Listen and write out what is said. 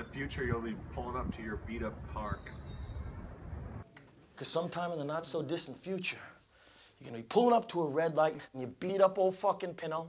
the future you'll be pulling up to your beat up park. Because sometime in the not so distant future, you're gonna be pulling up to a red light and you beat up old fucking Pinto